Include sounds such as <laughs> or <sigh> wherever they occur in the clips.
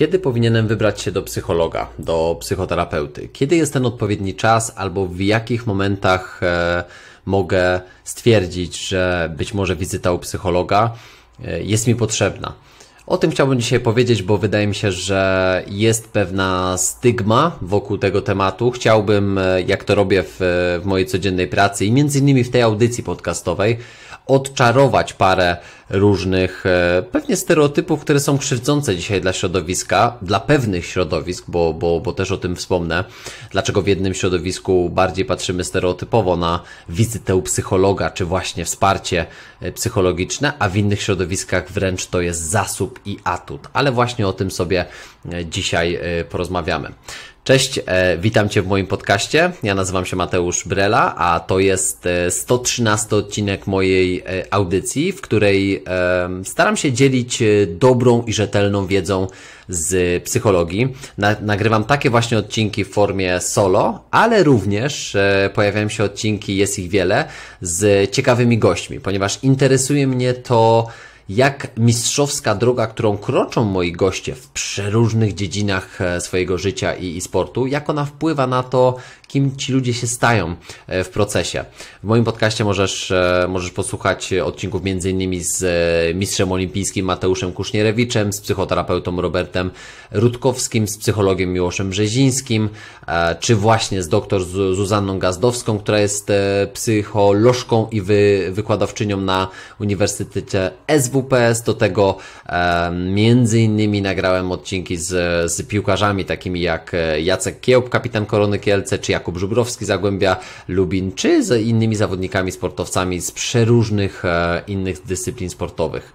Kiedy powinienem wybrać się do psychologa, do psychoterapeuty? Kiedy jest ten odpowiedni czas, albo w jakich momentach e, mogę stwierdzić, że być może wizyta u psychologa e, jest mi potrzebna? O tym chciałbym dzisiaj powiedzieć, bo wydaje mi się, że jest pewna stygma wokół tego tematu. Chciałbym, e, jak to robię w, w mojej codziennej pracy i między innymi w tej audycji podcastowej, odczarować parę różnych, e, pewnie stereotypów, które są krzywdzące dzisiaj dla środowiska, dla pewnych środowisk, bo, bo, bo też o tym wspomnę. Dlaczego w jednym środowisku bardziej patrzymy stereotypowo na wizytę u psychologa, czy właśnie wsparcie e, psychologiczne, a w innych środowiskach wręcz to jest zasób i atut. Ale właśnie o tym sobie e, dzisiaj porozmawiamy. Cześć, e, witam Cię w moim podcaście. Ja nazywam się Mateusz Brela, a to jest 113 e, odcinek mojej e, audycji, w której staram się dzielić dobrą i rzetelną wiedzą z psychologii. nagrywam takie właśnie odcinki w formie solo, ale również pojawiają się odcinki, jest ich wiele, z ciekawymi gośćmi, ponieważ interesuje mnie to, jak mistrzowska droga, którą kroczą moi goście w przeróżnych dziedzinach e, swojego życia i, i sportu, jak ona wpływa na to, kim ci ludzie się stają e, w procesie. W moim podcaście możesz, e, możesz posłuchać odcinków m.in. z mistrzem olimpijskim Mateuszem Kusznierewiczem, z psychoterapeutą Robertem Rutkowskim, z psychologiem Miłoszem Brzezińskim, czy właśnie z doktor Zuzanną Gazdowską, która jest psycholożką i wy, wykładowczynią na Uniwersytecie SW WPS, do tego e, między innymi nagrałem odcinki z, z piłkarzami takimi jak e, Jacek Kiełb, kapitan Korony Kielce, czy Jakub Żubrowski Zagłębia Lubin, czy z innymi zawodnikami, sportowcami z przeróżnych e, innych dyscyplin sportowych.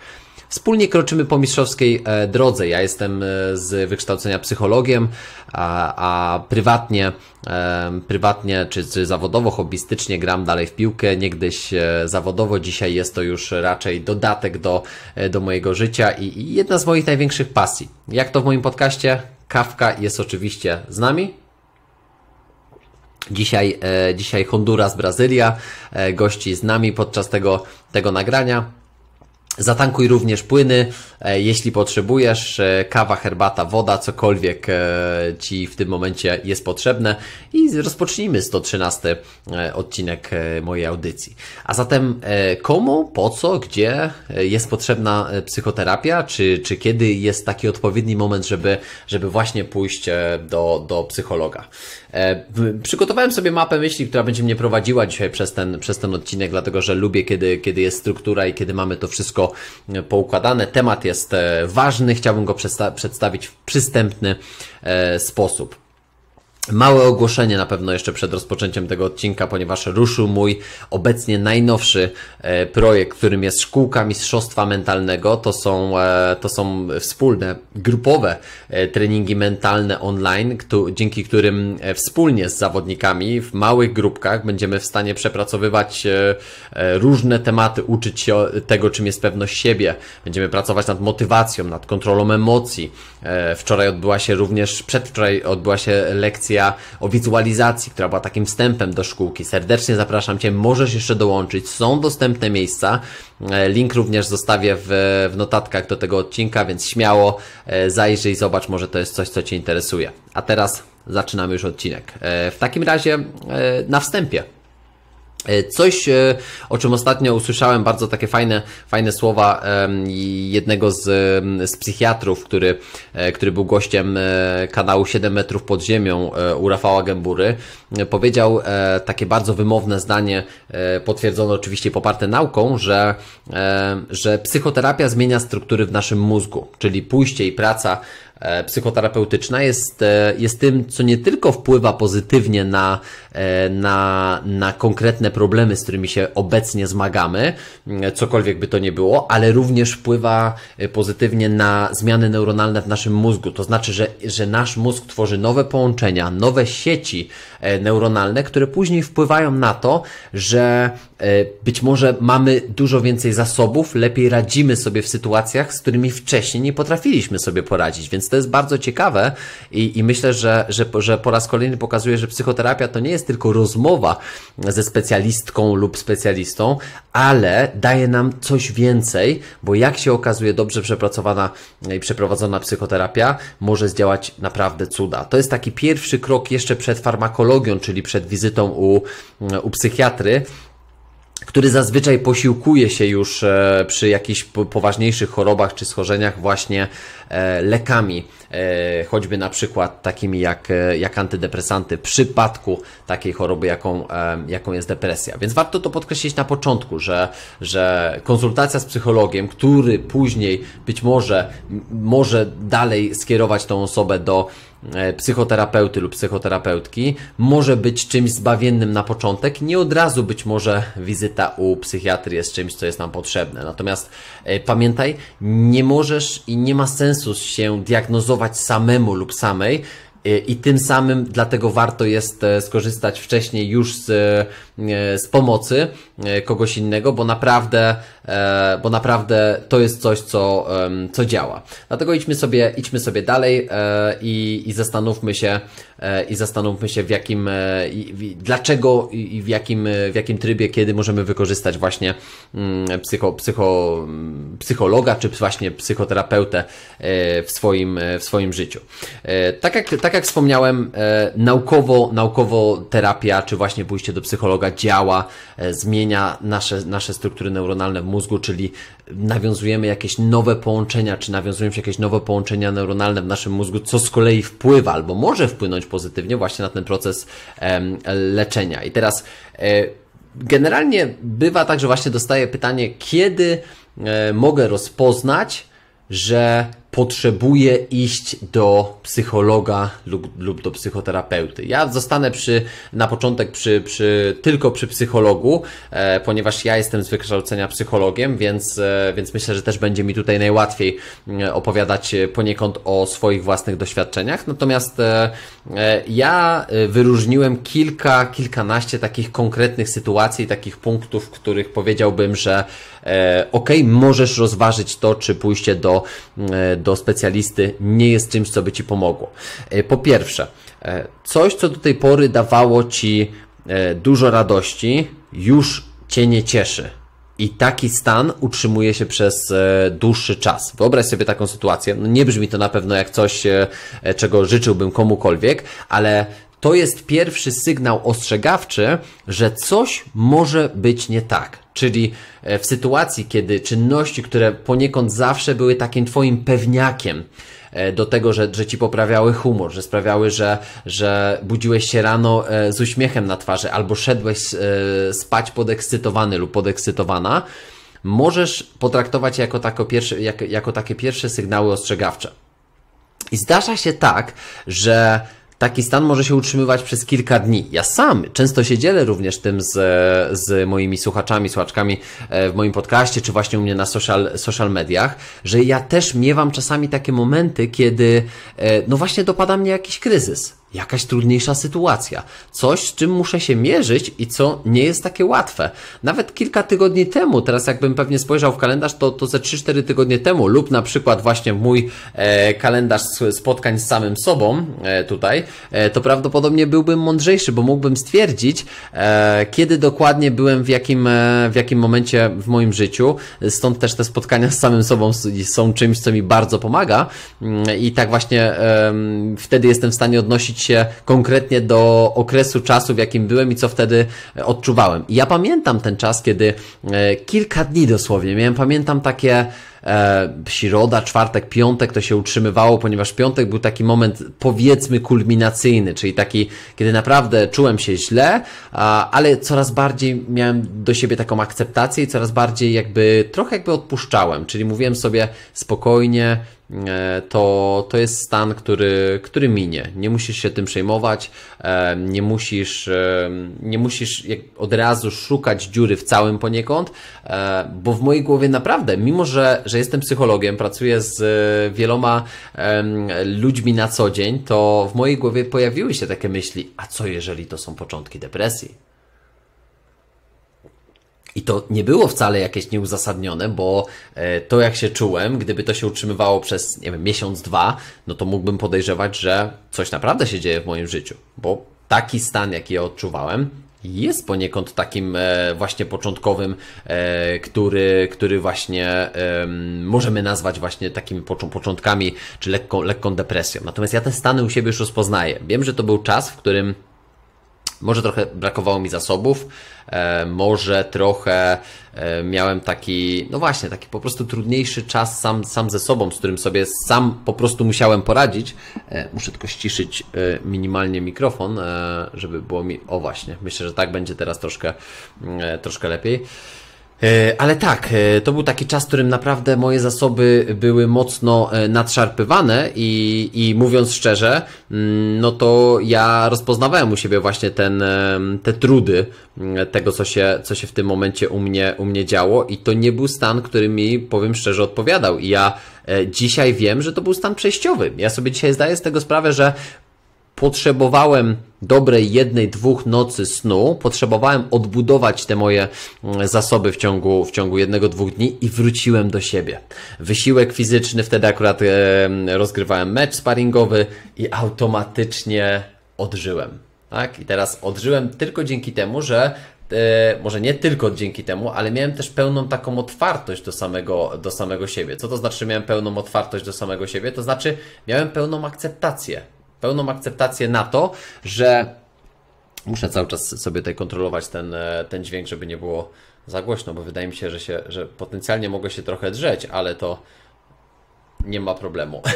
Wspólnie kroczymy po mistrzowskiej e, drodze. Ja jestem e, z wykształcenia psychologiem, a, a prywatnie, e, prywatnie czy, czy zawodowo, hobbystycznie gram dalej w piłkę. Niegdyś zawodowo, dzisiaj jest to już raczej dodatek do, do mojego życia i, i jedna z moich największych pasji. Jak to w moim podcaście? Kawka jest oczywiście z nami, Dzisiaj, e, dzisiaj Honduras, Brazylia e, gości z nami podczas tego, tego nagrania. Zatankuj również płyny, e, jeśli potrzebujesz, e, kawa, herbata, woda, cokolwiek e, Ci w tym momencie jest potrzebne i rozpocznijmy 113 odcinek mojej audycji. A zatem komu, po co, gdzie jest potrzebna psychoterapia, czy, czy kiedy jest taki odpowiedni moment, żeby, żeby właśnie pójść do, do psychologa? Przygotowałem sobie mapę myśli, która będzie mnie prowadziła dzisiaj przez ten, przez ten odcinek, dlatego że lubię, kiedy, kiedy jest struktura i kiedy mamy to wszystko poukładane. Temat jest e, ważny, chciałbym go przedstawić w przystępny e, sposób. Małe ogłoszenie na pewno jeszcze przed rozpoczęciem tego odcinka, ponieważ ruszył mój obecnie najnowszy e, projekt, którym jest Szkółka Mistrzostwa Mentalnego. To są, e, to są wspólne, grupowe e, treningi mentalne online, dzięki którym wspólnie z zawodnikami w małych grupkach będziemy w stanie przepracowywać różne tematy, uczyć się tego, czym jest pewność siebie. Będziemy pracować nad motywacją, nad kontrolą emocji. Wczoraj odbyła się również, przedwczoraj odbyła się lekcja o wizualizacji, która była takim wstępem do szkółki. Serdecznie zapraszam Cię, możesz jeszcze dołączyć. Są dostępne miejsca. E, link również zostawię w, w notatkach do tego odcinka, więc śmiało e, zajrzyj zobacz, może to jest coś, co Cię interesuje. A teraz zaczynamy już odcinek. E, w takim razie na wstępie. E, coś, e, o czym ostatnio usłyszałem, bardzo takie fajne, fajne słowa jednego z, z psychiatrów, który, e, który był gościem kanału 7 metrów pod ziemią u Rafała Gębury, powiedział takie bardzo wymowne zdanie, potwierdzone oczywiście poparte nauką, że, że psychoterapia zmienia struktury w naszym mózgu, czyli pójście i praca E, psychoterapeutyczna jest, e, jest tym, co nie tylko wpływa pozytywnie na, e, na, na konkretne problemy, z którymi się obecnie zmagamy, cokolwiek by to nie było, ale również wpływa pozytywnie na zmiany neuronalne w naszym mózgu. To znaczy, że, że nasz mózg tworzy nowe połączenia, nowe sieci neuronalne, które później wpływają na to, że E, być może mamy dużo więcej zasobów, lepiej radzimy sobie w sytuacjach, z którymi wcześniej nie potrafiliśmy sobie poradzić. Więc to jest bardzo ciekawe i, i myślę, że, że, że po raz kolejny pokazuje, że psychoterapia to nie jest tylko rozmowa ze specjalistką lub specjalistą, ale daje nam coś więcej, bo jak się okazuje, dobrze przepracowana i przeprowadzona psychoterapia może zdziałać naprawdę cuda. To jest taki pierwszy krok jeszcze przed farmakologią, czyli przed wizytą u, u psychiatry który zazwyczaj posiłkuje się już e, przy jakichś poważniejszych chorobach czy schorzeniach właśnie e, lekami, e, choćby na przykład takimi jak, jak antydepresanty w przypadku takiej choroby, jaką, jaką jest depresja. Więc warto to podkreślić na początku, że, że konsultacja z psychologiem, który później być może może dalej skierować tą osobę do psychoterapeuty lub psychoterapeutki może być czymś zbawiennym na początek. Nie od razu być może wizyta u psychiatry jest czymś, co jest nam potrzebne. Natomiast e, pamiętaj, nie możesz i nie ma sensu się diagnozować samemu lub samej, e, i tym samym dlatego warto jest skorzystać wcześniej już z, z pomocy kogoś innego, bo naprawdę E, bo naprawdę to jest coś, co, co działa. Dlatego idźmy sobie, idźmy sobie dalej e, i, i zastanówmy się, e, i zastanówmy się w jakim, dlaczego i w jakim, w jakim trybie, kiedy możemy wykorzystać właśnie mm, psycho, psycho, psychologa, czy właśnie psychoterapeutę w swoim, w swoim życiu. Tak jak, tak jak wspomniałem, naukowo, naukowo terapia, czy właśnie pójście do psychologa działa, zmienia nasze, nasze struktury neuronalne w mózgu, czyli nawiązujemy jakieś nowe połączenia, czy nawiązują się jakieś nowe połączenia neuronalne w naszym mózgu, co z kolei wpływa albo może wpłynąć pozytywnie właśnie na ten proces leczenia. I teraz e, generalnie bywa tak, że właśnie dostaję pytanie, kiedy e, mogę rozpoznać, że potrzebuje iść do psychologa lub, lub do psychoterapeuty. Ja zostanę przy, na początek przy, przy, tylko przy psychologu, e, ponieważ ja jestem z wykształcenia psychologiem, więc, e, więc myślę, że też będzie mi tutaj najłatwiej e, opowiadać poniekąd o swoich własnych doświadczeniach. Natomiast e, e ja e, wyróżniłem kilka, kilkanaście takich konkretnych sytuacji, takich punktów, w których powiedziałbym, że ok, możesz rozważyć to, czy pójście do do specjalisty nie jest czymś, co by Ci pomogło. E, po pierwsze, e, coś, co do tej pory dawało Ci e, dużo radości, już Cię nie cieszy. I taki stan utrzymuje się przez dłuższy czas. Wyobraź sobie taką sytuację. No nie brzmi to na pewno jak coś, czego życzyłbym komukolwiek, ale to jest pierwszy sygnał ostrzegawczy, że coś może być nie tak. Czyli e, w sytuacji, kiedy czynności, które poniekąd zawsze były takim Twoim pewniakiem, e, do tego, że, że ci poprawiały humor, że sprawiały, że, że budziłeś się rano e, z uśmiechem na twarzy albo szedłeś spać podekscytowany lub podekscytowana, możesz potraktować jako, tako jako, jako takie pierwsze sygnały ostrzegawcze. I zdarza się tak, że taki stan może się utrzymywać przez kilka dni. Ja sam często się dzielę również tym z, z moimi słuchaczami, słuchaczkami e, w moim podcaście, czy właśnie u mnie na social, social mediach, że ja też miewam czasami takie momenty, kiedy e, no właśnie dopada mnie jakiś kryzys jakaś trudniejsza sytuacja, coś, z czym muszę się mierzyć i co nie jest takie łatwe. Nawet kilka tygodni temu, teraz jakbym pewnie spojrzał w kalendarz, to, to ze 3-4 tygodnie temu, lub na przykład właśnie mój e, kalendarz spotkań z samym sobą e, tutaj, e, to prawdopodobnie byłbym mądrzejszy, bo mógłbym stwierdzić, e, kiedy dokładnie byłem w jakim, e, w jakim momencie w moim życiu. Stąd też te spotkania z samym sobą są czymś, co mi bardzo pomaga mm, i tak właśnie wtedy jestem w stanie odnosić się konkretnie do okresu czasu, w jakim byłem i co wtedy e, odczuwałem. I ja pamiętam ten czas, kiedy e, kilka dni dosłownie miałem, pamiętam takie e, środa, czwartek, piątek to się utrzymywało, ponieważ piątek był taki moment powiedzmy kulminacyjny, czyli taki, kiedy naprawdę czułem się źle, a, ale coraz bardziej miałem do siebie taką akceptację i coraz bardziej jakby, trochę jakby odpuszczałem, czyli mówiłem sobie spokojnie, E, to, to jest stan, który, który minie. Nie musisz się tym przejmować, e, nie musisz, e, nie musisz od razu szukać dziury w całym poniekąd, bo w mojej głowie naprawdę, mimo że, że jestem psychologiem, pracuję z wieloma ludźmi na co dzień, to w mojej głowie pojawiły się takie myśli, a co jeżeli to są początki depresji? I to nie było wcale jakieś nieuzasadnione, bo e, to jak się czułem, gdyby to się utrzymywało przez, nie wiem, miesiąc, dwa, no to mógłbym podejrzewać, że coś naprawdę się dzieje w moim życiu. Bo taki stan, jaki ja odczuwałem, jest poniekąd takim e, właśnie początkowym, e, który, który właśnie możemy nazwać właśnie takimi początkami, czy lekką, lekką depresją. Natomiast ja te stany u siebie już rozpoznaję. Wiem, że to był czas, w którym może trochę brakowało mi zasobów, e, może trochę e, miałem taki, no właśnie, taki po prostu trudniejszy czas sam, sam ze sobą, z którym sobie sam po prostu musiałem poradzić. E, muszę tylko ściszyć minimalnie mikrofon, żeby było mi, o właśnie, myślę, że tak będzie teraz troszkę, troszkę lepiej. E, ale tak, e, to był taki czas, w którym naprawdę moje zasoby były mocno e, nadszarpywane i, i mówiąc szczerze, mm, no to ja rozpoznawałem u siebie właśnie ten, te trudy mm, tego, co się, co się w tym momencie u mnie, u mnie działo i to nie był stan, który mi, powiem szczerze, odpowiadał i ja dzisiaj wiem, że to był stan przejściowy. Ja sobie dzisiaj zdaję z tego sprawę, że potrzebowałem dobrej jednej, dwóch nocy snu, potrzebowałem odbudować te moje mm, zasoby w ciągu, w ciągu jednego, dwóch dni i wróciłem do siebie. Wysiłek fizyczny, wtedy akurat e, rozgrywałem mecz sparingowy i automatycznie odżyłem. Tak? I teraz odżyłem tylko dzięki temu, że e, może nie tylko dzięki temu, ale miałem też pełną taką otwartość do samego, do samego siebie. Co to znaczy, miałem pełną otwartość do samego siebie? To znaczy, miałem pełną akceptację pełną akceptację na to, że muszę cały czas sobie tutaj kontrolować ten, e, ten dźwięk, żeby nie było za głośno, bo wydaje mi się, że, się, że potencjalnie mogę się trochę drzeć, ale to nie ma problemu. <laughs>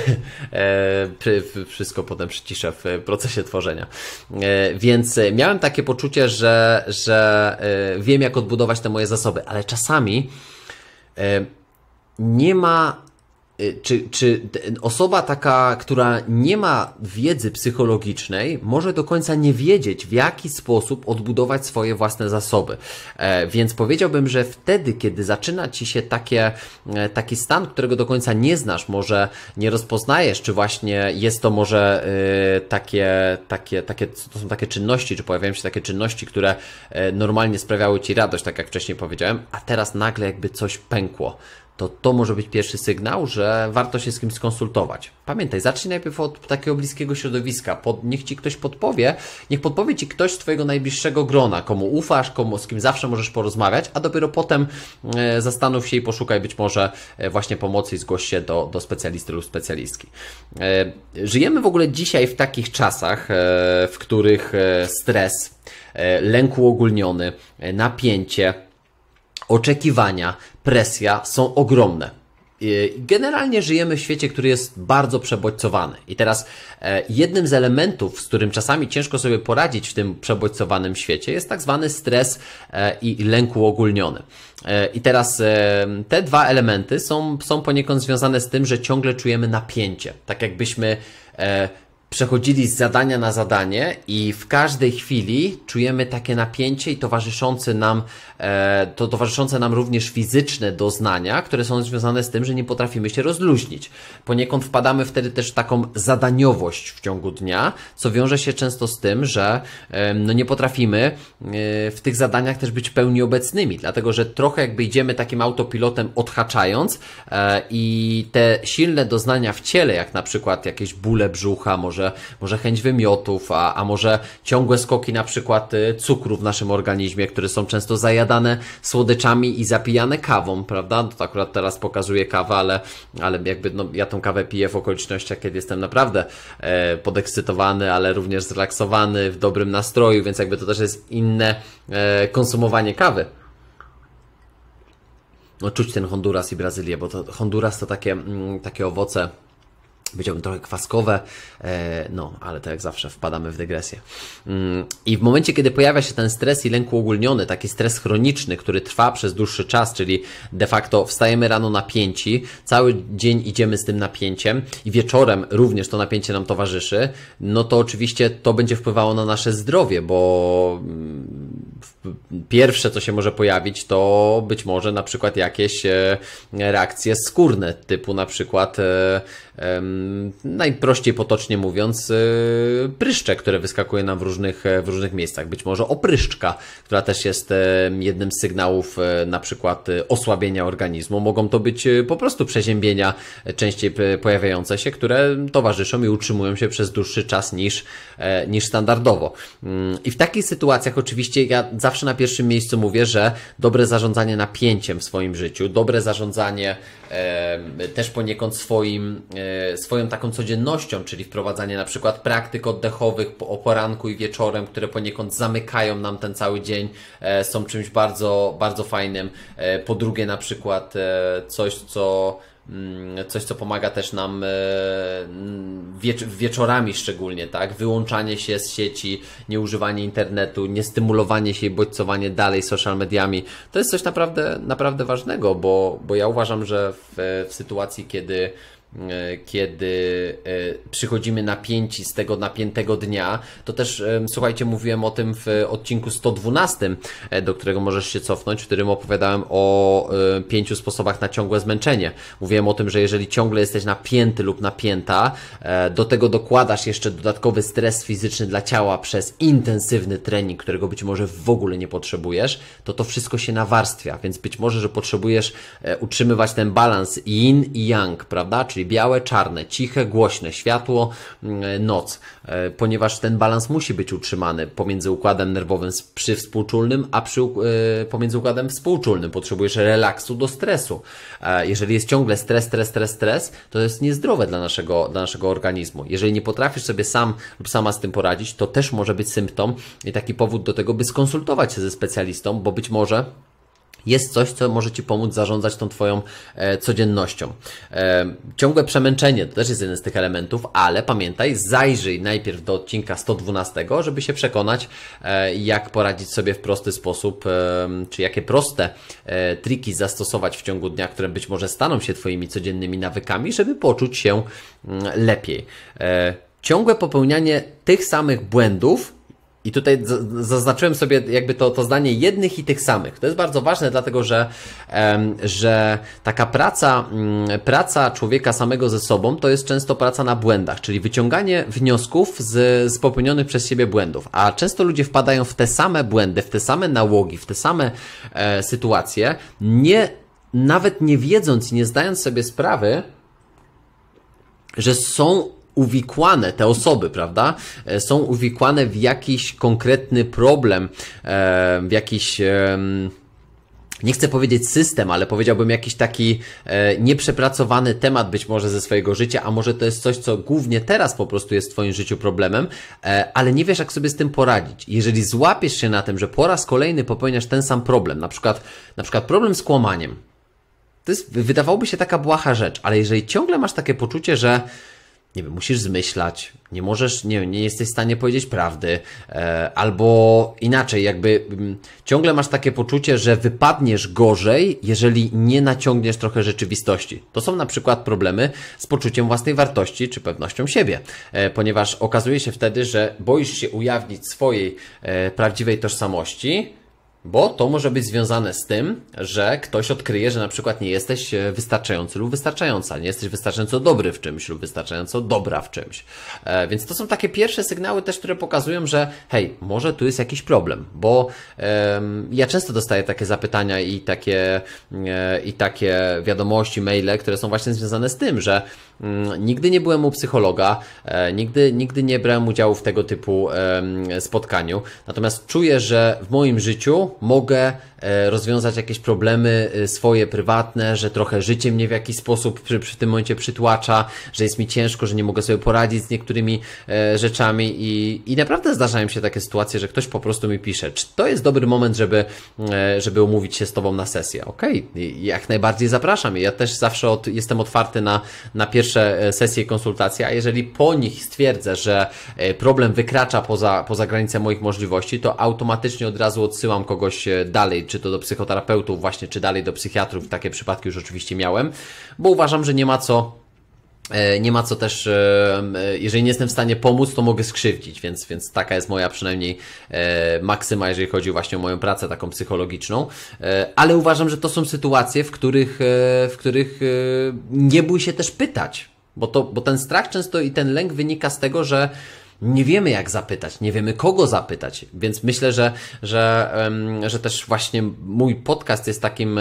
E, wszystko potem przyciszę w procesie tworzenia. E, więc miałem takie poczucie, że, że wiem, jak odbudować te moje zasoby, ale czasami nie ma czy, czy osoba taka, która nie ma wiedzy psychologicznej, może do końca nie wiedzieć, w jaki sposób odbudować swoje własne zasoby. E, więc powiedziałbym, że wtedy, kiedy zaczyna ci się takie, e, taki stan, którego do końca nie znasz, może nie rozpoznajesz, czy właśnie jest to może e, takie, takie, takie, to są takie czynności, czy pojawiają się takie czynności, które normalnie sprawiały ci radość, tak jak wcześniej powiedziałem, a teraz nagle jakby coś pękło to to może być pierwszy sygnał, że warto się z kimś skonsultować. Pamiętaj, zacznij najpierw od takiego bliskiego środowiska. Pod, niech ci ktoś podpowie, niech podpowie ci ktoś z twojego najbliższego grona, komu ufasz, komu, z kim zawsze możesz porozmawiać, a dopiero potem e, zastanów się i poszukaj być może e, właśnie pomocy i zgłoś się do, do specjalisty lub specjalistki. E, żyjemy w ogóle dzisiaj w takich czasach, w których stres, lęk uogólniony, napięcie, oczekiwania, presja są ogromne. Generalnie żyjemy w świecie, który jest bardzo przebodźcowany. I teraz e, jednym z elementów, z którym czasami ciężko sobie poradzić w tym przebodźcowanym świecie, jest tak zwany stres e, i lęk uogólniony. E, I teraz te dwa elementy są, są poniekąd związane z tym, że ciągle czujemy napięcie. Tak jakbyśmy przechodzili z zadania na zadanie i w każdej chwili czujemy takie napięcie i towarzyszące nam, e, to towarzyszące nam również fizyczne doznania, które są związane z tym, że nie potrafimy się rozluźnić. Poniekąd wpadamy wtedy też w taką zadaniowość w ciągu dnia, co wiąże się często z tym, że e, no nie potrafimy e, w tych zadaniach też być pełni obecnymi, dlatego że trochę jakby idziemy takim autopilotem odhaczając e, i te silne doznania w ciele, jak na przykład jakieś bóle brzucha, może może, może chęć wymiotów, a, a może ciągłe skoki na przykład y, cukru w naszym organizmie, które są często zajadane słodyczami i zapijane kawą, prawda? To akurat teraz pokazuje kawę, ale, ale jakby no, ja tą kawę piję w okolicznościach, kiedy jestem naprawdę e, podekscytowany, ale również zrelaksowany, w dobrym nastroju, więc jakby to też jest inne e, konsumowanie kawy no, czuć ten Honduras i Brazylię, bo to Honduras to takie, mm, takie owoce powiedziałbym trochę kwaskowe, e, no, ale to jak zawsze wpadamy w dygresję. Mm, I w momencie, kiedy pojawia się ten stres i lęk uogólniony, taki stres chroniczny, który trwa przez dłuższy czas, czyli de facto wstajemy rano napięci, cały dzień idziemy z tym napięciem i wieczorem również to napięcie nam towarzyszy, no to oczywiście to będzie wpływało na nasze zdrowie, bo mm, pierwsze, co się może pojawić, to być może na przykład jakieś e, reakcje skórne, typu na przykład e, najprościej potocznie mówiąc, pryszcze, które wyskakuje nam w różnych, w różnych miejscach. Być może opryszczka, która też jest jednym z sygnałów na przykład osłabienia organizmu. Mogą to być po prostu przeziębienia częściej pojawiające się, które towarzyszą i utrzymują się przez dłuższy czas niż, niż standardowo. Mm, I w takich sytuacjach oczywiście ja na pierwszym miejscu mówię, że dobre zarządzanie napięciem w swoim życiu, dobre zarządzanie e, też poniekąd swoim, e, swoją taką codziennością, czyli wprowadzanie na przykład praktyk oddechowych o poranku i wieczorem, które poniekąd zamykają nam ten cały dzień, e, są czymś bardzo, bardzo fajnym. E, po drugie na przykład e, coś, co coś, co pomaga też nam e, wiecz wieczorami szczególnie, tak? Wyłączanie się z sieci, nieużywanie internetu, niestymulowanie się i bodźcowanie dalej social mediami. To jest coś naprawdę, naprawdę ważnego, bo, bo ja uważam, że w, w sytuacji, kiedy kiedy e, przychodzimy napięci z tego napiętego dnia, to też słuchajcie, mówiłem o tym w odcinku 112, e, do którego możesz się cofnąć, w którym opowiadałem o pięciu sposobach na ciągłe zmęczenie. Mówiłem o tym, że jeżeli ciągle jesteś napięty lub napięta, do tego dokładasz jeszcze dodatkowy stres fizyczny dla ciała przez intensywny trening, którego być może w ogóle nie potrzebujesz, to to wszystko się nawarstwia, więc być może, że potrzebujesz utrzymywać ten balans yin i yang, prawda? Czyli czyli białe, czarne, ciche, głośne, światło, mm, noc, e, ponieważ ten balans musi być utrzymany pomiędzy układem nerwowym przywspółczulnym, a przy, e, pomiędzy układem współczulnym. Potrzebujesz relaksu do stresu. E, jeżeli jest ciągle stres, stres, stres, stres, to jest niezdrowe dla naszego, dla naszego organizmu. Jeżeli nie potrafisz sobie sam lub sama z tym poradzić, to też może być symptom i taki powód do tego, by skonsultować się ze specjalistą, bo być może jest coś, co może Ci pomóc zarządzać tą Twoją e, codziennością. E, ciągłe przemęczenie to też jest jeden z tych elementów, ale pamiętaj, zajrzyj najpierw do odcinka 112, żeby się przekonać, e, jak poradzić sobie w prosty sposób, e, czy jakie proste e, triki zastosować w ciągu dnia, które być może staną się Twoimi codziennymi nawykami, żeby poczuć się mm, lepiej. E, ciągłe popełnianie tych samych błędów i tutaj zaznaczyłem sobie jakby to, to zdanie jednych i tych samych. To jest bardzo ważne, dlatego że, że taka praca, mm, praca człowieka samego ze sobą to jest często praca na błędach, czyli wyciąganie wniosków z, z popełnionych przez siebie błędów. A często ludzie wpadają w te same błędy, w te same nałogi, w te same e, sytuacje, nie, nawet nie wiedząc i nie zdając sobie sprawy, że są uwikłane, te osoby, prawda, e, są uwikłane w jakiś konkretny problem, e, w jakiś nie chcę powiedzieć system, ale powiedziałbym jakiś taki e, nieprzepracowany temat być może ze swojego życia, a może to jest coś, co głównie teraz po prostu jest w Twoim życiu problemem, e, ale nie wiesz, jak sobie z tym poradzić. Jeżeli złapiesz się na tym, że po raz kolejny popełniasz ten sam problem, na przykład, na przykład problem z kłamaniem, to jest, wydawałoby się taka błaha rzecz, ale jeżeli ciągle masz takie poczucie, że nie wiem, musisz zmyślać, nie możesz, nie, nie jesteś w stanie powiedzieć prawdy, e, albo inaczej, jakby m, mm, ciągle masz takie poczucie, że wypadniesz gorzej, jeżeli nie naciągniesz trochę rzeczywistości. To są na przykład problemy z poczuciem własnej wartości czy pewnością siebie, e, ponieważ okazuje się wtedy, że boisz się ujawnić swojej e, prawdziwej tożsamości, bo to może być związane z tym, że ktoś odkryje, że na przykład nie jesteś e, wystarczający lub wystarczająca, nie jesteś wystarczająco dobry w czymś lub wystarczająco dobra w czymś. E, więc to są takie pierwsze sygnały też, które pokazują, że hej, może tu jest jakiś problem, bo e, ja często dostaję takie zapytania i takie, e, i takie wiadomości, maile, które są właśnie związane z tym, że Nigdy nie byłem u psychologa, e, nigdy, nigdy nie brałem udziału w tego typu spotkaniu. Natomiast czuję, że w moim życiu mogę rozwiązać jakieś problemy e, swoje prywatne, że trochę życie mnie w jakiś sposób przy, przy tym momencie przytłacza, że jest mi ciężko, że nie mogę sobie poradzić z niektórymi e, rzeczami i, i naprawdę zdarzają się takie sytuacje, że ktoś po prostu mi pisze, czy to jest dobry moment, żeby, żeby umówić się z Tobą na sesję. Okej, okay, jak najbardziej zapraszam. Ja też zawsze od, jestem otwarty na, na pierwsze sesje konsultacji, a jeżeli po nich stwierdzę, że problem wykracza poza, poza granice moich możliwości, to automatycznie od razu odsyłam kogoś e, dalej, czy to do psychoterapeutów właśnie, czy dalej do psychiatrów. Takie przypadki już oczywiście miałem, bo uważam, że nie ma co E, nie ma co też, e, e, jeżeli nie jestem w stanie pomóc, to mogę skrzywdzić, więc, więc taka jest moja przynajmniej maksyma, jeżeli chodzi właśnie o moją pracę taką psychologiczną. Ale uważam, że to są sytuacje, w których, w których nie bój się też pytać, bo, to, bo ten strach często i ten lęk wynika z tego, że nie wiemy jak zapytać, nie wiemy kogo zapytać, więc myślę, że, że, że też właśnie mój podcast jest takim,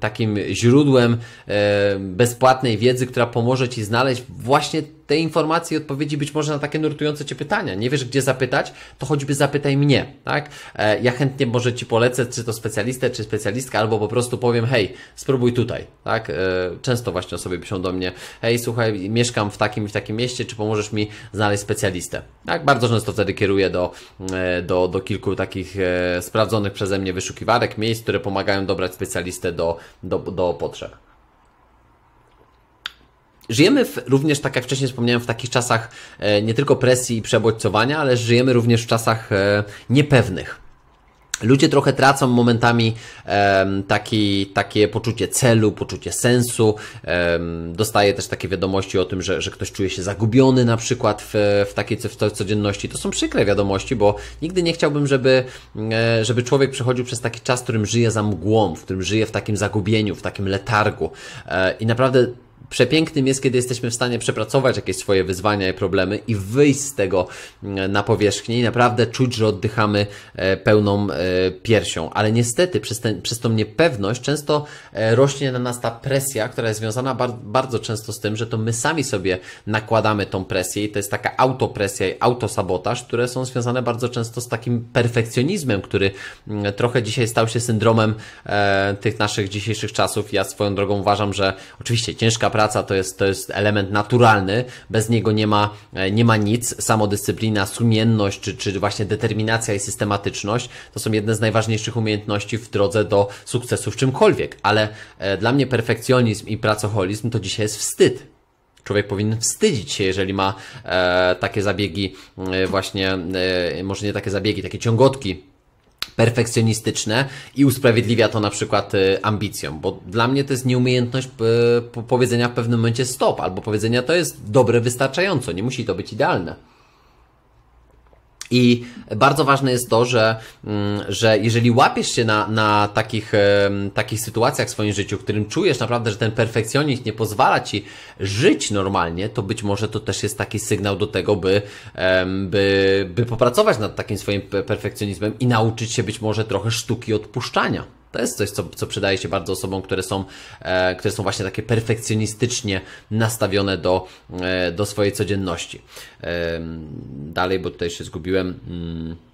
takim źródłem bezpłatnej wiedzy, która pomoże Ci znaleźć właśnie te informacje i odpowiedzi być może na takie nurtujące Cię pytania. Nie wiesz, gdzie zapytać, to choćby zapytaj mnie, tak? E, ja chętnie może Ci polecę, czy to specjalistę, czy specjalistkę, albo po prostu powiem, hej, spróbuj tutaj, tak? E, często właśnie osoby piszą do mnie, hej, słuchaj, mieszkam w takim i w takim mieście, czy pomożesz mi znaleźć specjalistę? Tak? Bardzo często wtedy kieruję do, e, do, do kilku takich sprawdzonych przeze mnie wyszukiwarek, miejsc, które pomagają dobrać specjalistę do, do, do potrzeb. Żyjemy w, również, tak jak wcześniej wspomniałem, w takich czasach e, nie tylko presji i przebodźcowania, ale żyjemy również w czasach e, niepewnych. Ludzie trochę tracą momentami um, taki, takie poczucie celu, poczucie sensu. Um, dostaję też takie wiadomości o tym, że, że ktoś czuje się zagubiony na przykład w, w takiej w codzienności. To są przykre wiadomości, bo nigdy nie chciałbym, żeby, e, żeby człowiek przechodził przez taki czas, w którym żyje za mgłą, w którym żyje w takim zagubieniu, w takim letargu. I naprawdę Przepięknym jest, kiedy jesteśmy w stanie przepracować jakieś swoje wyzwania i problemy i wyjść z tego mm, na powierzchnię i naprawdę czuć, że oddychamy e, pełną e, piersią. Ale niestety przez, ten, przez tą niepewność często e, rośnie na nas ta presja, która jest związana bardzo często z tym, że to my sami sobie nakładamy tą presję i to jest taka autopresja i autosabotaż, które są związane bardzo często z takim perfekcjonizmem, który mm, trochę dzisiaj stał się syndromem tych naszych dzisiejszych czasów. Ja swoją drogą uważam, że oczywiście ciężka praca, praca to jest, to jest element naturalny, bez niego nie ma, e, nie ma nic. Samodyscyplina, sumienność, czy, czy właśnie determinacja i systematyczność to są jedne z najważniejszych umiejętności w drodze do sukcesu w czymkolwiek. Ale e, dla mnie perfekcjonizm i pracoholizm to dzisiaj jest wstyd. Człowiek powinien wstydzić się, jeżeli ma e, takie zabiegi, e, właśnie, e, może nie takie zabiegi, takie ciągotki perfekcjonistyczne i usprawiedliwia to na przykład y, ambicją, bo dla mnie to jest nieumiejętność y, powiedzenia w pewnym momencie stop, albo powiedzenia to jest dobre wystarczająco, nie musi to być idealne. I bardzo ważne jest to, że, mm, że jeżeli łapiesz się na, na takich, takich sytuacjach w swoim życiu, w którym czujesz naprawdę, że ten perfekcjonizm nie pozwala ci żyć normalnie, to być może to też jest taki sygnał do tego, by, by, by popracować nad takim swoim perfekcjonizmem i nauczyć się być może trochę sztuki odpuszczania. To jest coś, co, co przydaje się bardzo osobom, które są, e, które są właśnie takie perfekcjonistycznie nastawione do, e, do swojej codzienności. E, dalej, bo tutaj się zgubiłem. Mm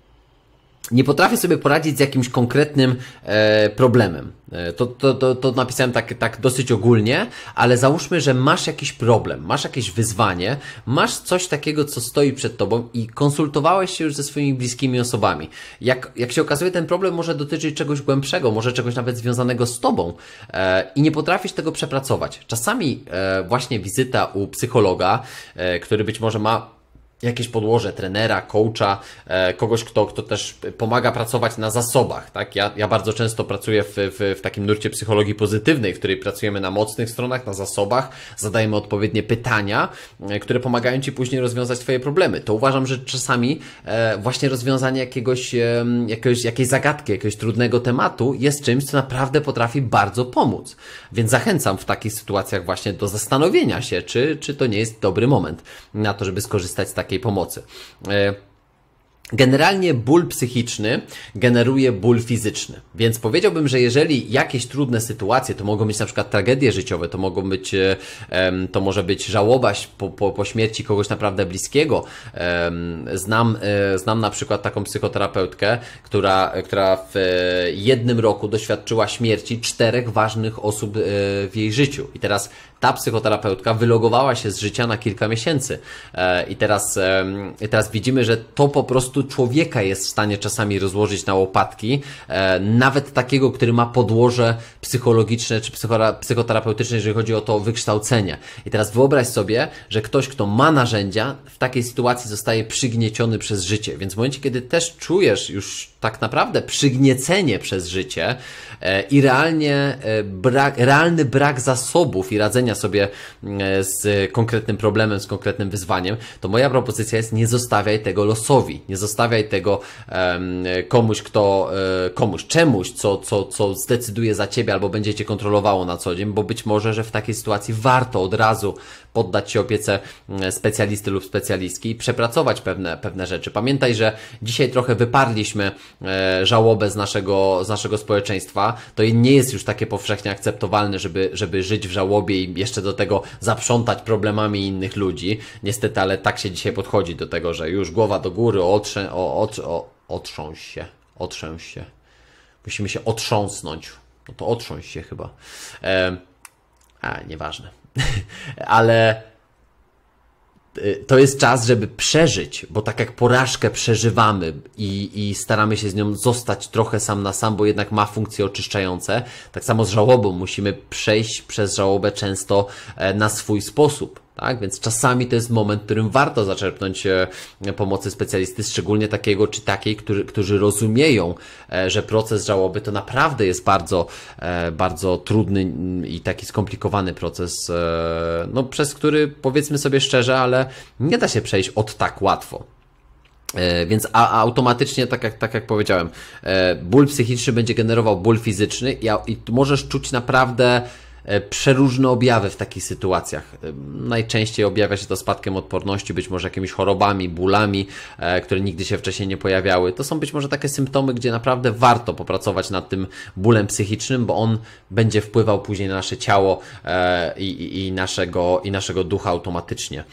nie potrafię sobie poradzić z jakimś konkretnym e, problemem. E, to, to, to, to napisałem tak, tak dosyć ogólnie, ale załóżmy, że masz jakiś problem, masz jakieś wyzwanie, masz coś takiego, co stoi przed tobą i konsultowałeś się już ze swoimi bliskimi osobami. Jak, jak się okazuje, ten problem może dotyczyć czegoś głębszego, może czegoś nawet związanego z tobą e, i nie potrafisz tego przepracować. Czasami e, właśnie wizyta u psychologa, e, który być może ma jakieś podłoże trenera, coacha, e, kogoś, kto, kto też pomaga pracować na zasobach. Tak? Ja, ja bardzo często pracuję w, w, w takim nurcie psychologii pozytywnej, w której pracujemy na mocnych stronach, na zasobach, zadajemy odpowiednie pytania, e, które pomagają Ci później rozwiązać Twoje problemy. To uważam, że czasami e, właśnie rozwiązanie jakiegoś, jakiegoś, jakiejś zagadki, jakiegoś trudnego tematu jest czymś, co naprawdę potrafi bardzo pomóc. Więc zachęcam w takich sytuacjach właśnie do zastanowienia się, czy, czy to nie jest dobry moment na to, żeby skorzystać z takiej takiej pomocy. E, generalnie ból psychiczny generuje ból fizyczny. Więc powiedziałbym, że jeżeli jakieś trudne sytuacje, to mogą być na przykład tragedie życiowe, to mogą być, e, to może być żałoba po, po, po śmierci kogoś naprawdę bliskiego. Znam, e, znam na przykład taką psychoterapeutkę, która, która w jednym roku doświadczyła śmierci czterech ważnych osób w jej życiu. I teraz ta psychoterapeutka wylogowała się z życia na kilka miesięcy. E, I teraz, i teraz widzimy, że to po prostu człowieka jest w stanie czasami rozłożyć na łopatki, e, nawet takiego, który ma podłoże psychologiczne czy psychoterapeutyczne, jeżeli chodzi o to wykształcenie. I teraz wyobraź sobie, że ktoś, kto ma narzędzia, w takiej sytuacji zostaje przygnieciony przez życie. Więc w momencie, kiedy też czujesz już tak naprawdę przygniecenie przez życie e, i realnie brak, realny brak zasobów i radzenia poradzenia sobie e, z konkretnym problemem, z konkretnym wyzwaniem, to moja propozycja jest nie zostawiaj tego losowi, nie zostawiaj tego komuś, kto, e, komuś, czemuś, co, co, co zdecyduje za ciebie albo będzie cię kontrolowało na co dzień, bo być może, że w takiej sytuacji warto od razu poddać się opiece mm, specjalisty lub specjalistki i przepracować pewne, pewne rzeczy. Pamiętaj, że dzisiaj trochę wyparliśmy e, żałobę z naszego, z naszego społeczeństwa. To nie jest już takie powszechnie akceptowalne, żeby, żeby żyć w żałobie i jeszcze do tego zaprzątać problemami innych ludzi. Niestety, ale tak się dzisiaj podchodzi do tego, że już głowa do góry, otrze, o, o, o, otrząś się, otrzęś się. Musimy się otrząsnąć. No to otrząść się chyba. E, a, nieważne. <laughs> Ale y, to jest czas, żeby przeżyć, bo tak jak porażkę przeżywamy i, i staramy się z nią zostać trochę sam na sam, bo jednak ma funkcje oczyszczające, tak samo z żałobą musimy przejść przez żałobę często e, na swój sposób. Tak? Więc czasami to jest moment, w którym warto zaczerpnąć e, pomocy specjalisty, szczególnie takiego czy takiej, którzy, którzy rozumieją, e, że proces żałoby to naprawdę jest bardzo, e, bardzo trudny i taki skomplikowany proces, no, przez który powiedzmy sobie szczerze, ale nie da się przejść od tak łatwo. Więc a, automatycznie, tak jak, tak jak powiedziałem, ból psychiczny będzie generował ból fizyczny i, i możesz czuć naprawdę przeróżne objawy w takich sytuacjach. E, najczęściej objawia się to spadkiem odporności, być może jakimiś chorobami, bólami, e, które nigdy się wcześniej nie pojawiały. To są być może takie symptomy, gdzie naprawdę warto popracować nad tym bólem psychicznym, bo on będzie wpływał później na nasze ciało i, i naszego, i naszego ducha automatycznie.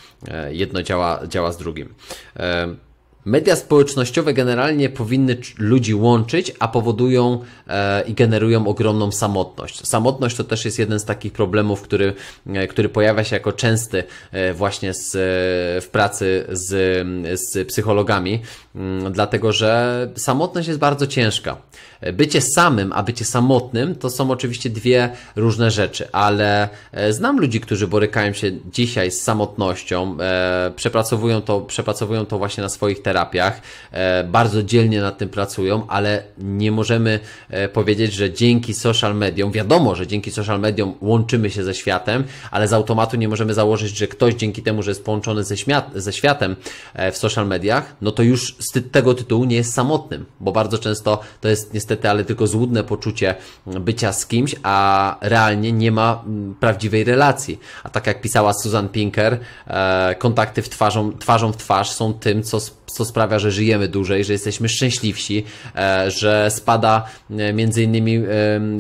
Jedno działa, działa z drugim. Media społecznościowe generalnie powinny ludzi łączyć, a powodują e, i generują ogromną samotność. Samotność to też jest jeden z takich problemów, który, e, który pojawia się jako częsty e, właśnie z, e, w pracy z, z psychologami, dlatego że samotność jest bardzo ciężka. Bycie samym, a bycie samotnym to są oczywiście dwie różne rzeczy, ale e, znam ludzi, którzy borykają się dzisiaj z samotnością, e, przepracowują to, przepracowują to właśnie na swoich terapiach, e, bardzo dzielnie nad tym pracują, ale nie możemy powiedzieć, że dzięki social mediom, wiadomo, że dzięki social mediom łączymy się ze światem, ale z automatu nie możemy założyć, że ktoś dzięki temu, że jest połączony ze, ze światem w social mediach, no to już z tego tytułu nie jest samotnym, bo bardzo często to jest niestety ale tylko złudne poczucie bycia z kimś, a realnie nie ma mm, prawdziwej relacji. A tak jak pisała Susan Pinker, e, kontakty w twarzą, twarzą w twarz są tym, co, co sprawia, że żyjemy dłużej, że jesteśmy szczęśliwsi, e, że spada e, między innymi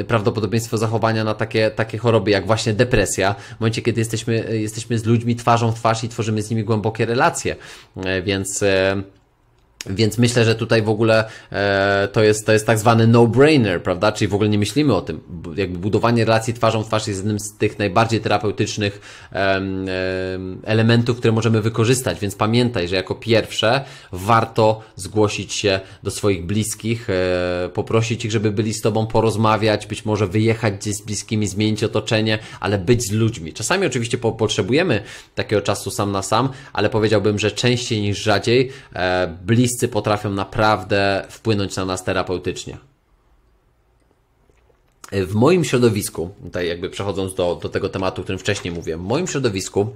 prawdopodobieństwo zachowania na takie, takie choroby jak właśnie depresja, w momencie kiedy jesteśmy, jesteśmy z ludźmi twarzą w twarz i tworzymy z nimi głębokie relacje. Więc więc myślę, że tutaj w ogóle e, to, jest, to jest tak zwany no-brainer, prawda? Czyli w ogóle nie myślimy o tym. Jakby budowanie relacji twarzą w twarz jest jednym z tych najbardziej terapeutycznych e, elementów, które możemy wykorzystać. Więc pamiętaj, że jako pierwsze warto zgłosić się do swoich bliskich, e, poprosić ich, żeby byli z Tobą porozmawiać, być może wyjechać gdzieś z bliskimi, zmienić otoczenie, ale być z ludźmi. Czasami oczywiście po, potrzebujemy takiego czasu sam na sam, ale powiedziałbym, że częściej niż rzadziej e, bliscy potrafią naprawdę wpłynąć na nas terapeutycznie. W moim środowisku, tutaj jakby przechodząc do, do tego tematu, o którym wcześniej mówiłem, w moim środowisku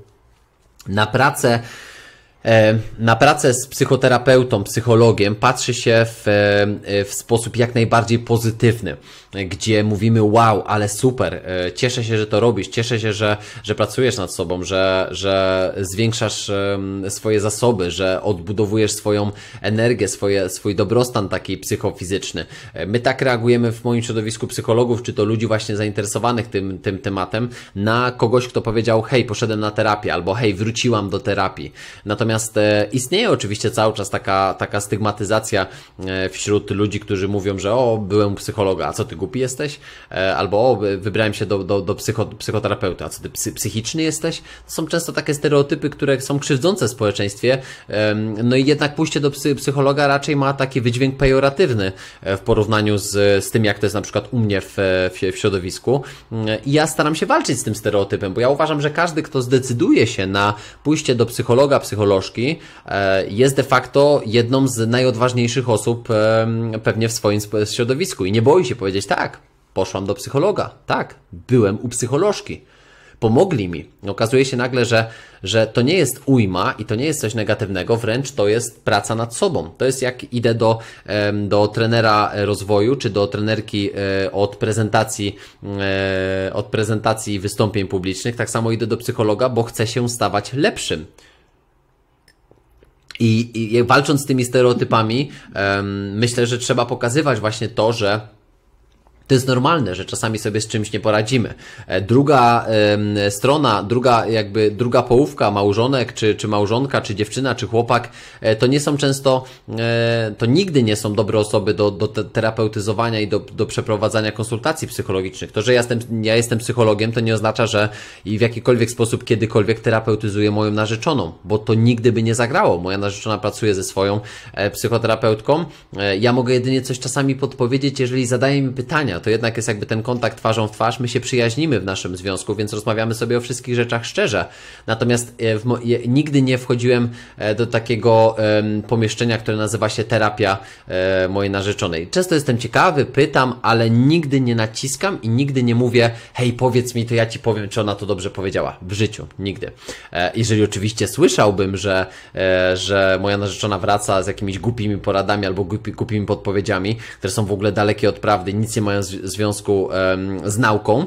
na pracę na pracę z psychoterapeutą, psychologiem patrzy się w, e, w sposób jak najbardziej pozytywny, gdzie mówimy wow, ale super, e, cieszę się, że to robisz, cieszę się, że, że pracujesz nad sobą, że, że zwiększasz swoje zasoby, że odbudowujesz swoją energię, swoje, swój dobrostan taki psychofizyczny. My tak reagujemy w moim środowisku psychologów, czy to ludzi właśnie zainteresowanych tym, tym tematem, na kogoś, kto powiedział hej, poszedłem na terapię, albo hej, wróciłam do terapii. Natomiast Natomiast e, istnieje oczywiście cały czas taka, taka stygmatyzacja e, wśród ludzi, którzy mówią, że o, byłem u psychologa, a co ty głupi jesteś? E, albo o, wybrałem się do, do, do psycho, psychoterapeuty, a co ty psy, psychiczny jesteś? To są często takie stereotypy, które są krzywdzące w społeczeństwie. No i jednak pójście do psy, psychologa raczej ma taki wydźwięk pejoratywny w porównaniu z, z tym, jak to jest na przykład u mnie w, w, w środowisku. I ja staram się walczyć z tym stereotypem, bo ja uważam, że każdy, kto zdecyduje się na pójście do psychologa, psycholożki, książki, e, jest de facto jedną z najodważniejszych osób pewnie w swoim środowisku i nie boi się powiedzieć tak, poszłam do psychologa, tak, byłem u psycholożki. pomogli mi. Okazuje się nagle, że, że to nie jest ujma i to nie jest coś negatywnego, wręcz to jest praca nad sobą. To jest jak idę do, do trenera rozwoju, czy do trenerki e, od prezentacji, e, od prezentacji wystąpień publicznych, tak samo idę do psychologa, bo chcę się stawać lepszym. I, i walcząc z tymi stereotypami, myślę, że trzeba pokazywać właśnie to, że to jest normalne, że czasami sobie z czymś nie poradzimy. E, druga e, strona, druga jakby druga połówka, małżonek, czy, czy małżonka, czy dziewczyna, czy chłopak, e, to nie są często, e, to nigdy nie są dobre osoby do, do terapeutyzowania i do, do przeprowadzania konsultacji psychologicznych. To, że ja jestem, ja jestem psychologiem, to nie oznacza, że i w jakikolwiek sposób kiedykolwiek terapeutyzuję moją narzeczoną, bo to nigdy by nie zagrało. Moja narzeczona pracuje ze swoją psychoterapeutką. Ja mogę jedynie coś czasami podpowiedzieć, jeżeli zadaje mi pytania, to jednak jest jakby ten kontakt twarzą w twarz, my się przyjaźnimy w naszym związku, więc rozmawiamy sobie o wszystkich rzeczach szczerze. Natomiast e, nigdy nie wchodziłem e, do takiego pomieszczenia, które nazywa się terapia um, mojej narzeczonej. Często jestem ciekawy, pytam, ale nigdy nie naciskam i nigdy nie mówię, hej, powiedz mi, to ja ci powiem, czy ona to dobrze powiedziała. W życiu, nigdy. E, jeżeli oczywiście słyszałbym, że, e, że moja narzeczona wraca z jakimiś głupimi poradami albo głupi, głupimi podpowiedziami, które są w ogóle dalekie od prawdy, nic nie mają związku z nauką,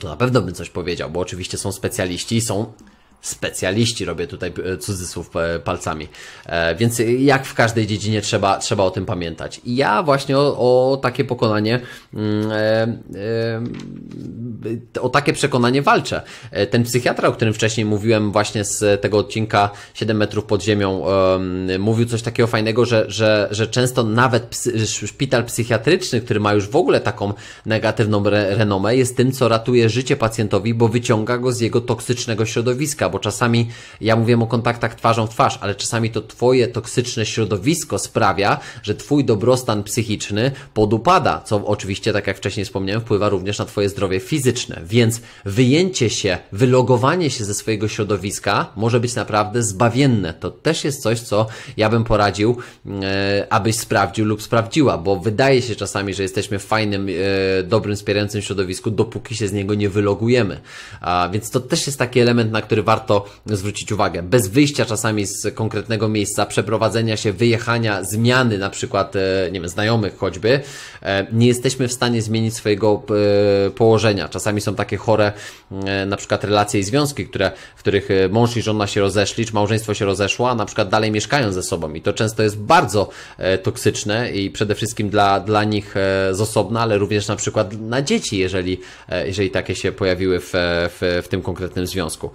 to na pewno bym coś powiedział, bo oczywiście są specjaliści są specjaliści, robię tutaj e, cudzysłów e, palcami. E, więc jak w każdej dziedzinie trzeba, trzeba o tym pamiętać. I ja właśnie o, o takie pokonanie, mm, o takie przekonanie walczę. Ten psychiatra, o którym wcześniej mówiłem właśnie z tego odcinka 7 metrów pod ziemią, mówił coś takiego fajnego, że, że, że często nawet szpital psychiatryczny, który ma już w ogóle taką negatywną re, renomę, jest tym, co ratuje życie pacjentowi, bo wyciąga go z jego toksycznego środowiska, bo czasami ja mówię o kontaktach twarzą w twarz, ale czasami to twoje toksyczne środowisko sprawia, że twój dobrostan psychiczny podupada, co oczywiście, tak jak wcześniej wspomniałem, wpływa również na twoje zdrowie fizyczne. Więc wyjęcie się, wylogowanie się ze swojego środowiska może być naprawdę zbawienne. To też jest coś, co ja bym poradził, e, abyś sprawdził lub sprawdziła, bo wydaje się czasami, że jesteśmy w fajnym, e, dobrym, wspierającym środowisku, dopóki się z niego nie wylogujemy. A, więc to też jest taki element, na który warto warto zwrócić uwagę. Bez wyjścia czasami z konkretnego miejsca, przeprowadzenia się, wyjechania, zmiany na przykład, e, nie wiem, znajomych choćby, e, nie jesteśmy w stanie zmienić swojego e, położenia. Czasami są takie chore na przykład relacje i związki, które, w których mąż i żona się rozeszli, czy małżeństwo się rozeszło, a na przykład dalej mieszkają ze sobą i to często jest bardzo toksyczne i przede wszystkim dla, dla nich z osobna, ale również na przykład na dzieci, jeżeli, jeżeli takie się pojawiły w, w, w tym konkretnym związku.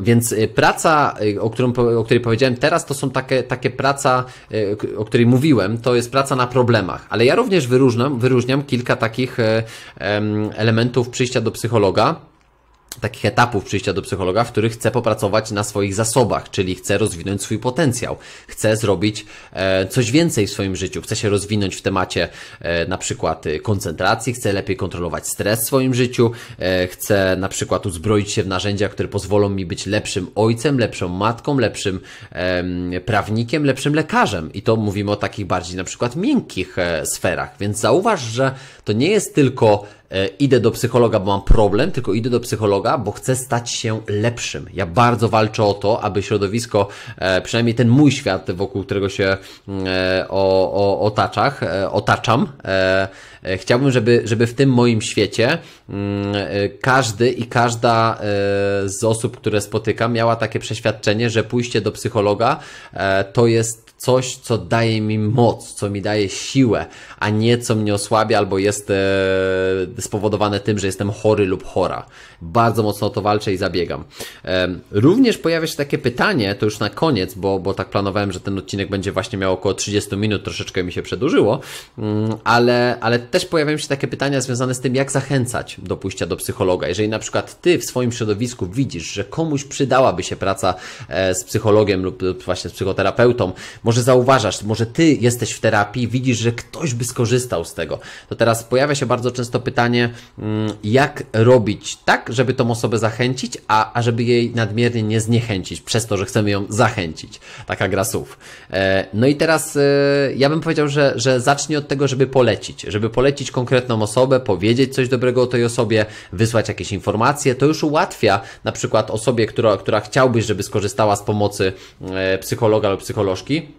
Więc y, praca, y, o, którą, o której powiedziałem teraz, to są takie, takie praca, y, o której mówiłem, to jest praca na problemach. Ale ja również wyróżniam, wyróżniam kilka takich elementów przyjścia do psychologa takich etapów przyjścia do psychologa, w których chcę popracować na swoich zasobach, czyli chcę rozwinąć swój potencjał, chcę zrobić e, coś więcej w swoim życiu, chcę się rozwinąć w temacie e, na przykład e, koncentracji, chcę lepiej kontrolować stres w swoim życiu, e, chcę na przykład uzbroić się w narzędzia, które pozwolą mi być lepszym ojcem, lepszą matką, lepszym prawnikiem, lepszym lekarzem. I to mówimy o takich bardziej na przykład miękkich sferach. Więc zauważ, że to nie jest tylko idę do psychologa, bo mam problem, tylko idę do psychologa, bo chcę stać się lepszym. Ja bardzo walczę o to, aby środowisko, e, przynajmniej ten mój świat, wokół którego się mm, e, o, o, otaczach, otaczam, chciałbym, żeby, żeby w tym moim świecie mm, każdy i każda z osób, które spotykam, miała takie przeświadczenie, że pójście do psychologa to jest coś, co daje mi moc, co mi daje siłę, a nie co mnie osłabia albo jest e, spowodowane tym, że jestem chory lub chora. Bardzo mocno o to walczę i zabiegam. Również pojawia się takie pytanie, to już na koniec, bo, bo tak planowałem, że ten odcinek będzie właśnie miał około 30 minut, troszeczkę mi się przedłużyło, mm, ale, ale też pojawiają się takie pytania związane z tym, jak zachęcać do pójścia do psychologa. Jeżeli na przykład ty w swoim środowisku widzisz, że komuś przydałaby się praca e, z psychologiem lub właśnie z psychoterapeutą, może zauważasz, może ty jesteś w terapii, widzisz, że ktoś by skorzystał z tego. To teraz pojawia się bardzo często pytanie, mm, jak robić tak, żeby tą osobę zachęcić, a, a żeby jej nadmiernie nie zniechęcić, przez to, że chcemy ją zachęcić. Taka gra słów. E, no i teraz e, ja bym powiedział, że, że zacznij od tego, żeby polecić, żeby polecić konkretną osobę, powiedzieć coś dobrego o tej osobie, wysłać jakieś informacje, to już ułatwia na przykład osobie, która, która chciałbyś, żeby skorzystała z pomocy e, psychologa lub psycholożki,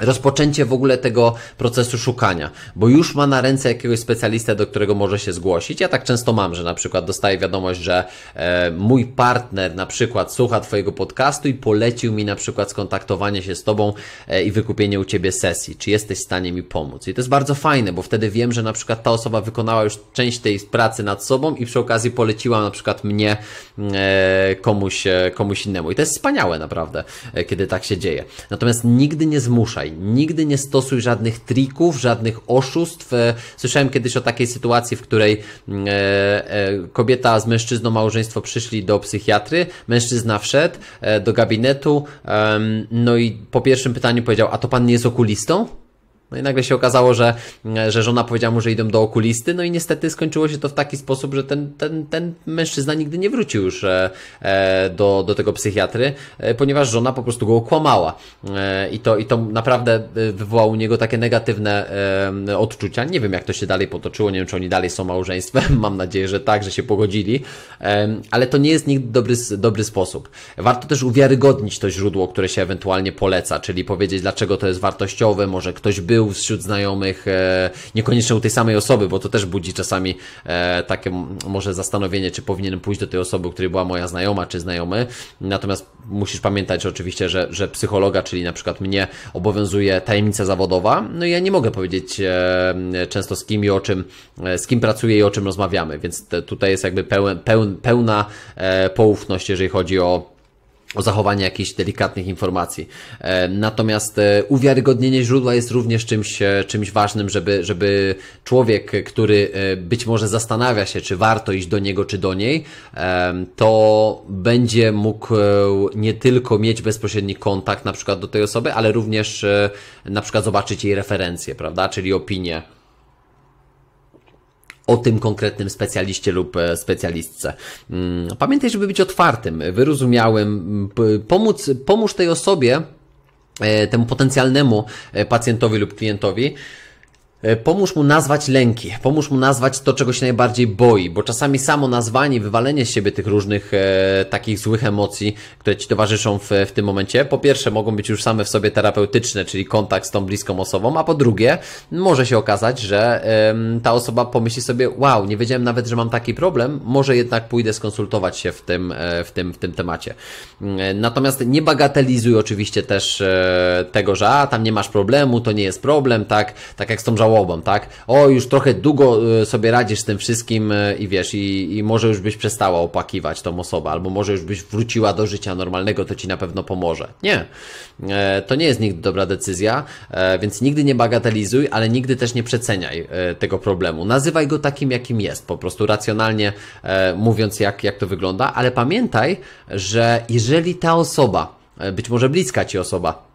rozpoczęcie w ogóle tego procesu szukania, bo już ma na ręce jakiegoś specjalistę, do którego może się zgłosić. Ja tak często mam, że na przykład dostaję wiadomość, że e, mój partner na przykład słucha Twojego podcastu i polecił mi na przykład skontaktowanie się z Tobą e, i wykupienie u Ciebie sesji. Czy jesteś w stanie mi pomóc? I to jest bardzo fajne, bo wtedy wiem, że na przykład ta osoba wykonała już część tej pracy nad sobą i przy okazji poleciła na przykład mnie e, komuś, e, komuś innemu. I to jest wspaniałe naprawdę, e, kiedy tak się dzieje. Natomiast nigdy nie zmuszaj Nigdy nie stosuj żadnych trików, żadnych oszustw. E, słyszałem kiedyś o takiej sytuacji, w której mm, e, e, kobieta z mężczyzną, małżeństwo przyszli do psychiatry, mężczyzna wszedł do gabinetu, no i po pierwszym pytaniu powiedział, a to pan nie jest okulistą? No i nagle się okazało, że, że żona powiedziała mu, że idą do okulisty, no i niestety skończyło się to w taki sposób, że ten, ten, ten mężczyzna nigdy nie wrócił już e, e, do, do tego psychiatry, e, ponieważ żona po prostu go okłamała. I to, I to naprawdę wywołało u niego takie negatywne odczucia. Nie wiem, jak to się dalej potoczyło, nie wiem, czy oni dalej są małżeństwem, <laughs> mam nadzieję, że tak, że się pogodzili, ale to nie jest nigdy dobry, dobry sposób. Warto też uwiarygodnić to źródło, które się ewentualnie poleca, czyli powiedzieć, dlaczego to jest wartościowe, może ktoś był był wśród znajomych, e, niekoniecznie u tej samej osoby, bo to też budzi czasami e, takie może zastanowienie, czy powinienem pójść do tej osoby, której była moja znajoma, czy znajomy. Natomiast musisz pamiętać oczywiście, że, że psychologa, czyli na przykład mnie obowiązuje tajemnica zawodowa, no i ja nie mogę powiedzieć e, często z kim i o czym, z kim pracuję i o czym rozmawiamy, więc tutaj jest jakby pełen, pełn, pełna poufność, jeżeli chodzi o o zachowanie jakichś delikatnych informacji. E, natomiast e, uwiarygodnienie źródła jest również czymś, e, czymś ważnym, żeby, żeby człowiek, który być może zastanawia się, czy warto iść do niego, czy do niej, to będzie mógł nie tylko mieć bezpośredni kontakt na przykład do tej osoby, ale również na przykład zobaczyć jej referencje, prawda, czyli opinie o tym konkretnym specjaliście lub e, specjalistce. Mm, pamiętaj, żeby być otwartym, wyrozumiałym, pomóc, pomóż tej osobie, e, temu potencjalnemu e, pacjentowi lub klientowi, pomóż mu nazwać lęki, pomóż mu nazwać to, czego się najbardziej boi, bo czasami samo nazwanie, wywalenie z siebie tych różnych e, takich złych emocji, które ci towarzyszą w, w tym momencie, po pierwsze mogą być już same w sobie terapeutyczne, czyli kontakt z tą bliską osobą, a po drugie może się okazać, że e, ta osoba pomyśli sobie, wow, nie wiedziałem nawet, że mam taki problem, może jednak pójdę skonsultować się w tym, e, w tym, w tym temacie. E, natomiast nie bagatelizuj oczywiście też e, tego, że a, tam nie masz problemu, to nie jest problem, tak, tak jak z tą żałobą, tak? O, już trochę długo e, sobie radzisz z tym wszystkim e, i wiesz, i, i może już byś przestała opakiwać tą osobę, albo może już byś wróciła do życia normalnego, to ci na pewno pomoże. Nie. E, to nie jest nigdy dobra decyzja, więc nigdy nie bagatelizuj, ale nigdy też nie przeceniaj tego problemu. Nazywaj go takim, jakim jest, po prostu racjonalnie mówiąc, jak, jak to wygląda, ale pamiętaj, że jeżeli ta osoba, być może bliska ci osoba,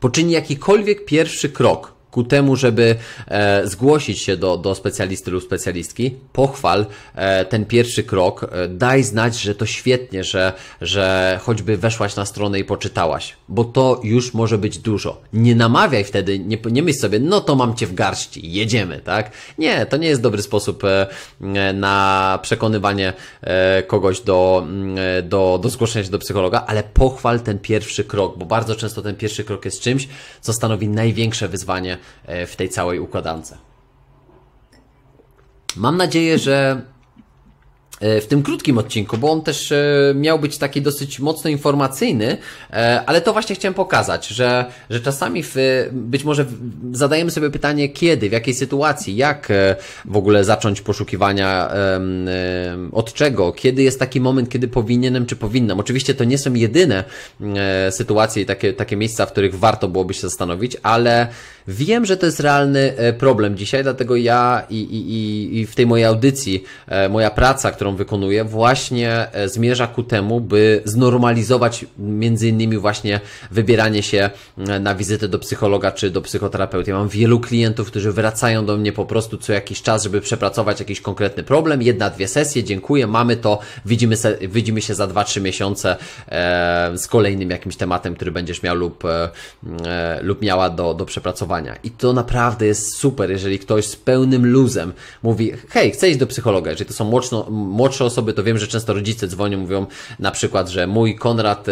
poczyni jakikolwiek pierwszy krok, ku temu, żeby e, zgłosić się do, do specjalisty lub specjalistki, pochwal e, ten pierwszy krok, e, daj znać, że to świetnie, że, że choćby weszłaś na stronę i poczytałaś, bo to już może być dużo. Nie namawiaj wtedy, nie, nie myśl sobie, no to mam cię w garści, jedziemy, tak? Nie, to nie jest dobry sposób e, na przekonywanie e, kogoś do, e, do, do zgłoszenia się do psychologa, ale pochwal ten pierwszy krok, bo bardzo często ten pierwszy krok jest czymś, co stanowi największe wyzwanie w tej całej układance. Mam nadzieję, że E, w tym krótkim odcinku, bo on też e, miał być taki dosyć mocno informacyjny, e, ale to właśnie chciałem pokazać, że, że czasami w, być może zadajemy sobie pytanie kiedy, w jakiej sytuacji, jak w ogóle zacząć poszukiwania, od czego, kiedy jest taki moment, kiedy powinienem czy powinnam. Oczywiście to nie są jedyne sytuacje i takie, takie miejsca, w których warto byłoby się zastanowić, ale wiem, że to jest realny problem dzisiaj, dlatego ja i, i, i w tej mojej audycji, moja praca, którą którą wykonuję, właśnie e, zmierza ku temu, by znormalizować między innymi właśnie wybieranie się e, na wizytę do psychologa czy do psychoterapeuty. Ja mam wielu klientów, którzy wracają do mnie po prostu co jakiś czas, żeby przepracować jakiś konkretny problem. Jedna, dwie sesje, dziękuję, mamy to, widzimy, se, widzimy się za 2-3 miesiące e, z kolejnym jakimś tematem, który będziesz miał lub, e, e, lub miała do, do przepracowania. I to naprawdę jest super, jeżeli ktoś z pełnym luzem mówi, hej, chcę iść do psychologa. Jeżeli to są młodsze, młodsze osoby, to wiem, że często rodzice dzwonią, mówią na przykład, że mój Konrad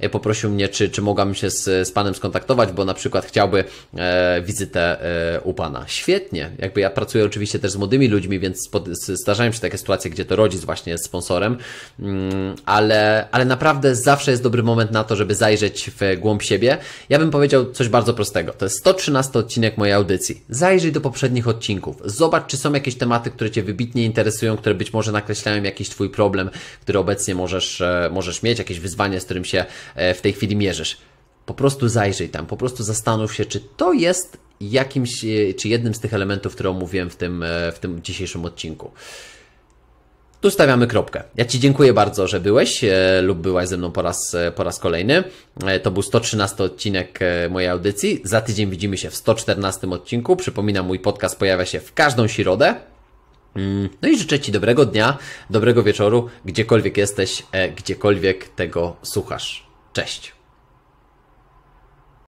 e, poprosił mnie, czy, czy mogłam się z, z panem skontaktować, bo na przykład chciałby e, wizytę e, u pana. Świetnie. Jakby ja pracuję oczywiście też z młodymi ludźmi, więc zdarzają się takie sytuacje, gdzie to rodzic właśnie jest sponsorem, mm, ale, ale naprawdę zawsze jest dobry moment na to, żeby zajrzeć w głąb siebie. Ja bym powiedział coś bardzo prostego. To jest 113 odcinek mojej audycji. Zajrzyj do poprzednich odcinków. Zobacz, czy są jakieś tematy, które Cię wybitnie interesują, które być może nakreślają jakiś Twój problem, który obecnie możesz, e, możesz mieć, jakieś wyzwanie, z którym się e, w tej chwili mierzysz. Po prostu zajrzyj tam, po prostu zastanów się, czy to jest jakimś, e, czy jednym z tych elementów, które omówiłem w tym, w tym dzisiejszym odcinku. Tu stawiamy kropkę. Ja Ci dziękuję bardzo, że byłeś e, lub byłaś ze mną po raz, e, po raz kolejny. E, to był 113 odcinek mojej audycji. Za tydzień widzimy się w 114 odcinku. Przypominam, mój podcast pojawia się w każdą środę. Mm, no i życzę Ci dobrego dnia, dobrego wieczoru, gdziekolwiek jesteś, e, gdziekolwiek tego słuchasz. Cześć.